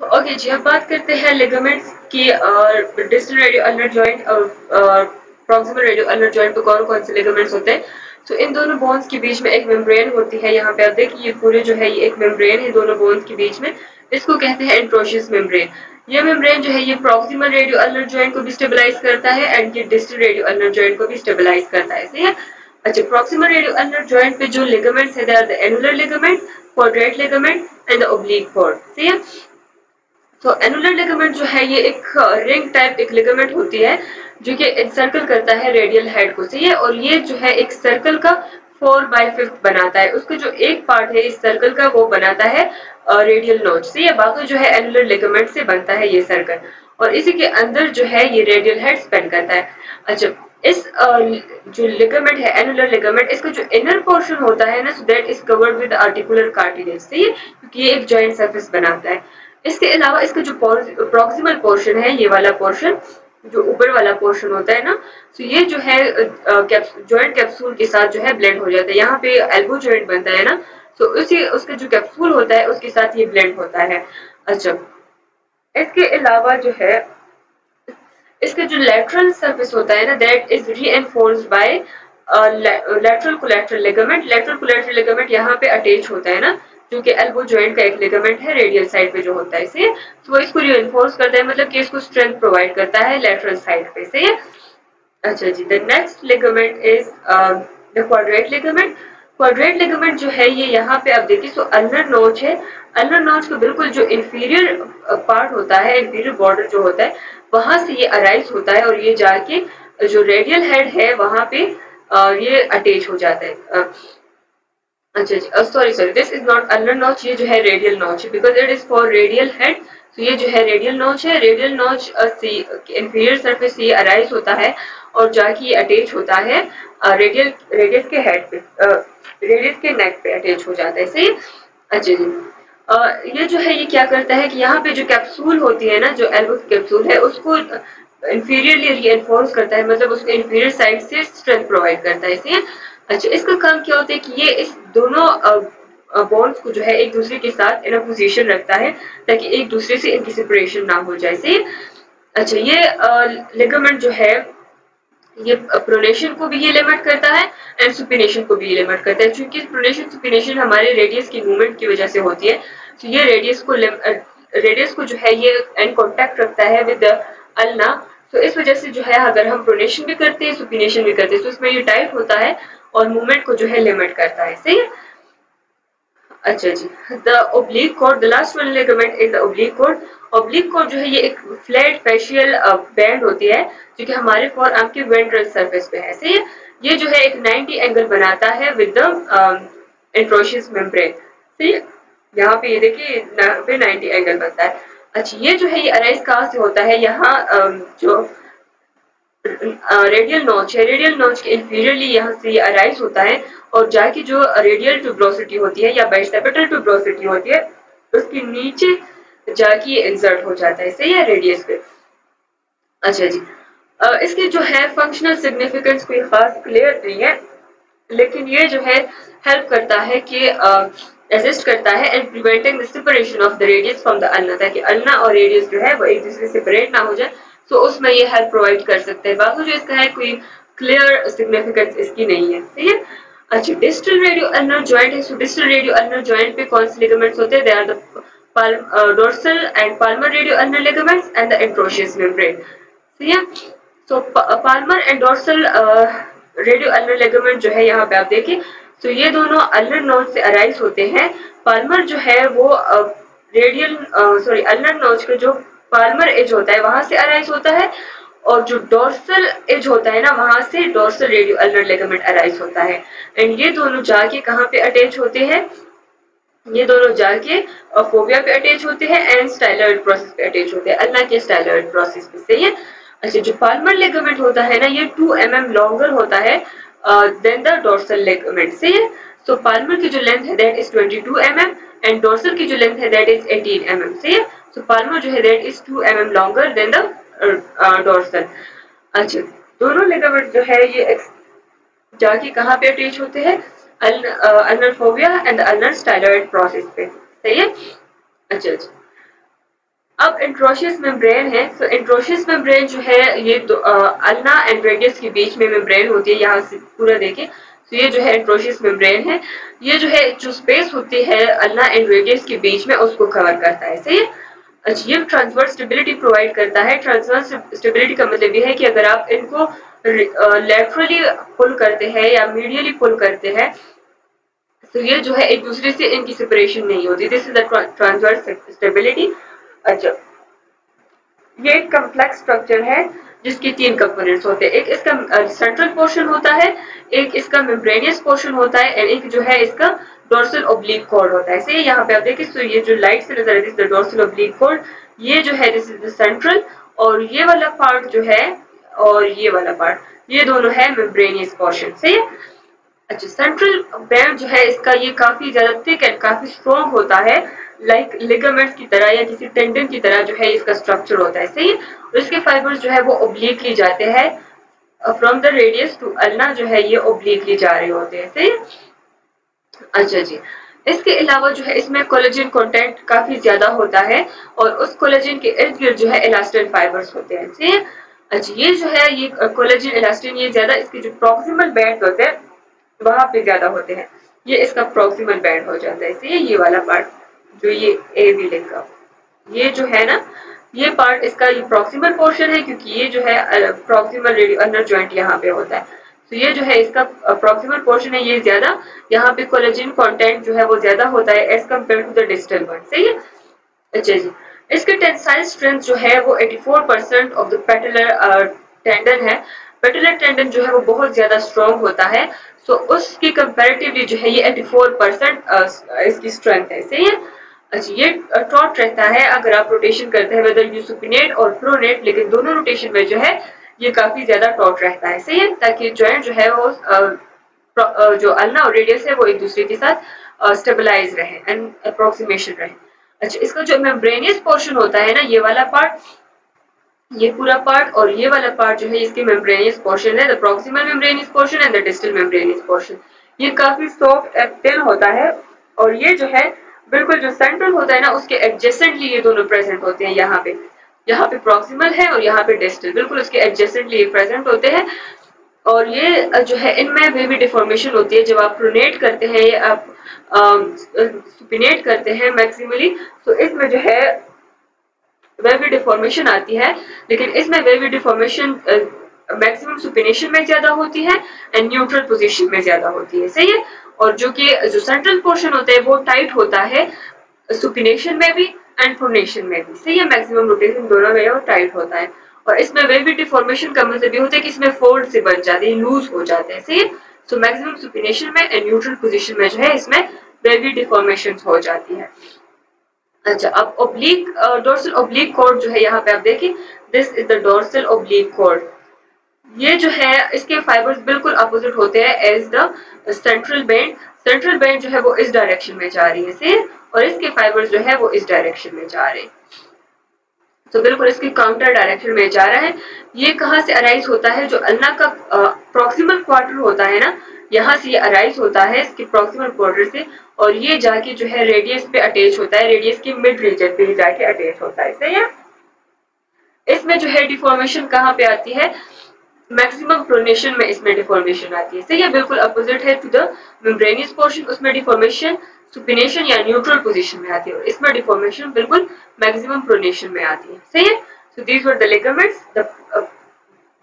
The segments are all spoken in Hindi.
ओके जी, अब बात करते हैं लिगामेंट्स की डिस्टल रेडियो अल्नर जॉइंट और प्रॉक्सिमल रेडियो अल्नर जॉइंट पे कौन कौन से लिगामेंट्स होते हैं? तो इन दोनों बोन्स के बीच में एक मेम्ब्रेन होती है, यहाँ पे आप देखिए ये पूरे जो है, ये एक मेम्ब्रेन है, दोनों बोन्स के बीच में, इसको कहते हैं एंट्रोशियस मेम्ब्रेन ये मेम्ब्रेन जो है, ये प्रॉक्सिमल रेडियो अल्नर जॉइंट को भी स्टेबलाइज करता है एंड ये डिस्टल रेडियो अल्नर जॉइंट को भी स्टेबलाइज करता है, सही है? अच्छा प्रॉक्सिमल रेडियो अल्नर जॉइंट पे जो लिगामेंट्स है they are the annular ligament quadrate ligament and the oblique cord सही है? तो एनुलर लिगामेंट जो है, ये एक रिंग टाइप एक लिगामेंट होती है, जो कि सर्कल करता है रेडियल हेड को, सही है? और ये जो है, एक सर्कल का फोर बाई फिफ्थ बनाता है। उसका जो एक पार्ट है, इस सर्कल का, वो बनाता है रेडियल नोच सही है? बाकी जो है एनुलर लिगामेंट से बनता है ये सर्कल और इसी के अंदर जो है, ये रेडियल हेड स्पेंड करता है। अच्छा इस जो लिगामेंट है एनुलर लिगामेंट इसका जो इनर पोर्शन होता है ना so that is covered with articular cartilage सही है? क्योंकि ये एक जॉइंट सरफेस बनाता है। इसके अलावा इसका जो प्रोक्सिमल पोर्शन है, ये वाला पोर्शन जो ऊपर वाला पोर्शन होता है ना तो ये जो है जॉइंट कैप्सूल के साथ जो है ब्लेंड हो जाता है। यहाँ पे एल्बो जॉइंट बनता है ना तो उसी, उसका जो कैप्सूल होता है, उसके साथ ये ब्लेंड होता है। अच्छा इसके अलावा जो है, इसका जो लेटरल सरफेस होता है ना that is reinforce by lateral collateral ligament lateral collateral ligament यहाँ पे अटैच होता है ना जो कि एल्बो जॉइंट का एक लिगामेंट है रेडियल साइड पे जो होता है इसे तो वो इसको रिइंफोर्स करता है मतलब कि इसको स्ट्रेंथ प्रोवाइड करता है लेटरल साइड पे से। अच्छा जी the next ligament is the quadrate ligament quadrate ligament जो है, ये यहाँ पे आप देखिए सो अल्नर नोच है। अल्नर नोच का बिल्कुल जो इंफीरियर पार्ट होता है इंफीरियर बॉर्डर जो होता है, वहाँ से ये अराइज होता है और ये जाके जो रेडियल हेड है, वहाँ पे ये अटैच हो जाता है। अच्छा जी sorry sorry this is not ulnar notch, ये जो है radial notch because it is for radial head तो ये जो है रेडियल नॉच है रेडियल नॉच इंफीरियर सरफेस से अराइज होता है, और जाके ये अटैच होता है रेडियल रेडियस के हेड पे रेडियस के नेक पे अटैच हो जाता है, सही? अच्छा जी ये जो है, ये क्या करता है कि यहाँ पे जो कैप्सूल होती है ना, जो एल्बो की कैप्सूल है, उसको इंफीरियरली री करता है मतलब उसको इंफीरियर साइड से स्ट्रेंथ प्रोवाइड करता है इसलिए अच्छा इसका काम क्या होता है कि ये इस दोनों बॉन्ड्स को जो है एक दूसरे के साथ इन पोजीशन रखता है, ताकि एक दूसरे से इनकी सेपरेशन ना हो जाए से अच्छा ये लिगामेंट जो है, ये प्रोनेशन को भी ये लिमिट करता है एंड सुपिनेशन को भी ये लिमिट करता है। क्योंकि प्रोनेशन सुपिनेशन हमारे रेडियस की मूवमेंट की वजह से होती है तो ये रेडियस को रेडियस को जो है ये एंड कॉन्टेक्ट रखता है विद अल्ना तो इस वजह से जो है, अगर हम प्रोनेशन भी करते हैं सुपिनेशन भी करते हैं तो इसमें ये टाइट होता है और मूवमेंट को जो है लिमिट करता है सही है? अच्छा जी the oblique cord the last one ligament is the oblique cord oblique cord जो है ये एक फ्लैट फेशियल बैंड होती है जो कि हमारे फॉर आर्म के वेंट्रल सरफेस पे है सही है? ये जो है एक 90 एंगल बनाता है विद द एंट्रोशियस मेम्ब्रेन सही है? यहाँ पे ये देखिए यहाँ पे 90 एंगल बनता है। अच्छा ये जो है ये अराइज कहाँ से होता है? यहाँ um, जो रेडियल नोच है। रेडियल नोच के इंफीरियरली यहाँ से अराइज होता है और जाके जो रेडियल ट्यूब्रोसिटी होती है या बाइसेपिटल ट्यूब्रोसिटी होती है, उसके नीचे जाके इंसर्ट हो जाता है सही है रेडियस पे। अच्छा जी। इसके जो है फंक्शनल सिग्निफिकेंस कोई खास क्लियर नहीं है, लेकिन ये जो है हेल्प करता है कि असिस्ट करता है and preventing the separation of the radius from the ulna ताकि अल्ना और रेडियस जो है वो एक दूसरे से सेपरेट ना हो जाए। तो उसमें ये हेल्प प्रोवाइड कर सकते हैं। बाकी जो इसका है कोई क्लियर सिग्निफिकेंस इसकी नहीं है ठीक है? अच्छा डिस्टल रेडियो अल्नर जॉइंट है। So distal radio ulnar joint पे कौन से लिगामेंट्स होते हैं? They are the and palmar radio ulnar ligaments and the antrochius membrane so yeah so palmar and dorsal uh, radio ulnar ligament जो है यहाँ पे आप देखिए। तो ये दोनों अल्नर नोच से अराइज होते हैं। पाल्मर जो है वो रेडियल सॉरी अल्नर नोच का जो पाल्मर एज होता है, वहाँ से अराइज होता है और जो डोर्सल एज होता है ना, वहाँ से dorsal radio ulnar ligament arise होता है। एंड ये दोनों जाके कहाँ पे अटैच होते हैं? ये दोनों जाके फोबिया पे अटैच होते हैं एंड स्टाइलॉइड प्रोसेस पे अटैच होते हैं। अल्लाह के स्टाइलॉइड प्रोसेस पे, सही है? अच्छा जो पाल्मर लेगमेंट होता है ना, ये टू एम एम लॉन्गर होता है देन द डोर्सल लेगामेंट सही है? सो पाल्मर की जो लेंथ है that is 22 M M and dorsal की जो लेंथ है दैट इज़ 18 एम एम सही है? सो पाल्मर जो है that is 2 M M longer than the dorsal अच्छा दोनों लिगामेंट जो है ये जाके कहाँ पे अटैच होते हैं? Ulnar fovea and ulnar styloid process पे। सही है? अच्छा अच्छा। अब इंट्रोशियस मेम्ब्रेन है तो इंट्रोशियस मेम्ब्रेन जो है ये तो अल्ना एंड रेडियस के बीच में मेम्ब्रेन होती है, यहाँ से पूरा देखें। तो ये जो है इंट्रोशियस मेम्ब्रेन है, ये जो है जो स्पेस होती है अल्ना एंड रेडियस के बीच में, उसको कवर करता है। सही है? ये ट्रांसफ़र स्टेबिलिटी प्रोवाइड करता है। ट्रांसफ़र स्टेबिलिटी का मतलब ये है कि अगर आप इनको लेटरली पुल करते हैं या मीडियली पुल करते हैं तो ये जो है एक दूसरे से इनकी सेपरेशन नहीं होती। This is the transfer stability अच्छा। ये एक कम्प्लेक्स स्ट्रक्चर है, जिसके तीन कंपोनेंट्स होते हैं। एक इसका सेंट्रल पोर्शन होता है, एक इसका मेम्ब्रेनियस पोर्शन होता है एंड एक जो है इसका डोर्सल ओब्लिक कॉर्ड होता है। ऐसे यहाँ पे आप देखिए तो ये जो लाइट से नज़र आती है डोर्सल ओब्लिक कॉर्ड ये जो है दिस इज़ द सेंट्रल और ये वाला पार्ट जो है और ये वाला पार्ट ये दोनों है मेम्ब्रेनियस पोर्शन से अच्छा सेंट्रल बैंड जो है, इसका ये काफ़ी ज़्यादा थिक एंड काफ़ी स्ट्रॉन्ग होता है लाइक like लिगामेंट्स की तरह या किसी टेंडन की तरह जो है इसका स्ट्रक्चर होता है, सही और इसके फाइबर्स जो है, वो ओब्लिकली जाते हैं from the radius to ulna जो है, ये ओब्लिकली जा रहे होते हैं, सही अच्छा जी। इसके अलावा जो है, इसमें कोलेजन कंटेंट काफ़ी ज़्यादा होता है और उस कोलेजन के इर्द गिर्द जो है इलास्टिन फाइबर्स होते हैं। सही अच्छा ये जो है, ये कोलेजन इलास्टिन ये ज़्यादा इसके जो प्रोक्सिमल बैंड होते हैं, वहाँ पे ज़्यादा होते हैं। ये इसका प्रोक्सिमल बैंड हो जाता है। ये वाला पार्ट जो ये ए बी लिखा ये जो है ना, ये पार्ट इसका ये प्रोक्सिमल पोर्शन है, क्योंकि ये जो है प्रोक्सिमल रेडियो अनर ज्वाइंट यहाँ पे होता है। तो ये जो है इसका प्रोक्सिमल पोर्शन है ये ज़्यादा। यहाँ पे कोलेजिन कंटेंट जो है वो ज़्यादा होता है as compare to the digital one सही है? अच्छा जी। इसके टेंसाइल स्ट्रेंथ जो है वो 84 percent of the patellar tendon है। पेटलर टेंडन जो है वो बहुत ज़्यादा स्ट्रॉन्ग होता है। सो so, उसकी कंपेरेटिवली जो है ये 84 परसेंट इसकी स्ट्रेंथ है। सही है? अच्छा ये टॉट रहता है। अगर आप रोटेशन करते हैं वेदर यू सुपिनेट और प्रोनेट लेकिन दोनों रोटेशन में जो है ये काफ़ी ज़्यादा टॉट रहता है। सही है? ताकि ज्वाइंट जो है वो जो अल्ना और रेडियस है, वो एक दूसरे के साथ स्टेबलाइज रहे एंड अप्रोक्सीमेशन रहे। अच्छा इसका जो मेम्ब्रेनियस पोर्शन होता है ना, ये वाला पार्ट ये पूरा पार्ट और ये वाला पार्ट जो है, इसके मेम्ब्रेनियस पोर्शन है the proximal membranous portion and the distal membranous portion ये काफ़ी सॉफ्ट एंड थिन होता है और ये जो है, बिल्कुल जो सेंट्रल होता है ना, उसके एडजेसेंटली ये दोनों प्रेजेंट होते हैं यहाँ पे। यहाँ पे प्रोक्सिमल है और यहाँ पे डिस्टल बिल्कुल उसके एडजेसेंटली प्रेजेंट होते हैं। और ये जो है इनमें बेबी डिफॉर्मेशन होती है। जब आप प्रोनेट करते हैं, या आप सुपिनेट करते हैं मैक्सिमली तो इसमें जो है वेवी डिफॉर्मेशन आती है। लेकिन इसमें वेवी डिफॉर्मेशन मैक्सिमम सुपिनेशन में ज़्यादा होती है एंड न्यूट्रल पोजीशन में ज़्यादा होती है। सही है? और जो कि जो सेंट्रल पोर्शन होता है, वो टाइट होता है सुपिनेशन में भी। एंड प्रोनेशन में भी। सही है मैक्सिमम रोटेशन दोनों में वो टाइट होता है। और इसमें वेवी डिफॉर्मेशन का मतलब ये होता है कि इसमें फोल्ड से बन जाते हैं लूज हो जाते हैं। सही है? सो मैक्सिमम सुपिनेशन में एंड न्यूट्रल पोजिशन में जो है, इसमें वेवी डिफॉर्मेशन हो जाती है। अच्छा अब ओब्लिक डोर्सल ओब्लिक कोड जो है, यहाँ पे आप देखिए this is the dorsal oblique cord ये जो है, इसके फाइबर्स बिल्कुल अपोजिट होते हैं as the central band central band जो है वो इस डायरेक्शन में जा रही है से और इसके फाइबर्स जो है वो इस डायरेक्शन में जा रहे हैं। तो बिल्कुल इसके काउंटर डायरेक्शन में जा रहा है। ये कहाँ से अराइज होता है? जो अल्लाह का प्रोक्सिमल क्वार्टर होता है ना, यहाँ से ये अराइज होता है इसके प्रोक्सिमल क्वार्टर से, और ये जाके जो है रेडियस पे अटैच होता है रेडियस के मिड रीजन पे जाके अटैच होता है। सही है? इसमें जो है डिफॉर्मेशन कहाँ पे आती है? मैक्सिमम प्रोनेशन में इसमें डिफॉर्मेशन आती है। सही है? बिल्कुल अपोजिट है टू द मेम्ब्रेनियस पोर्शन उसमें डिफॉर्मेशन सुपिनेशन या न्यूट्रल पोजीशन में आती है। और इसमें डिफॉर्मेशन बिल्कुल मैक्सिमम प्रोनेशन में आती है। सही है? So these were the ligaments the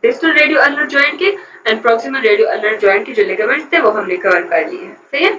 distal radio ulnar joint के and proximal radio ulnar joint के जो लिगामेंट्स थे, वो हमने कवर कर लिए सही है?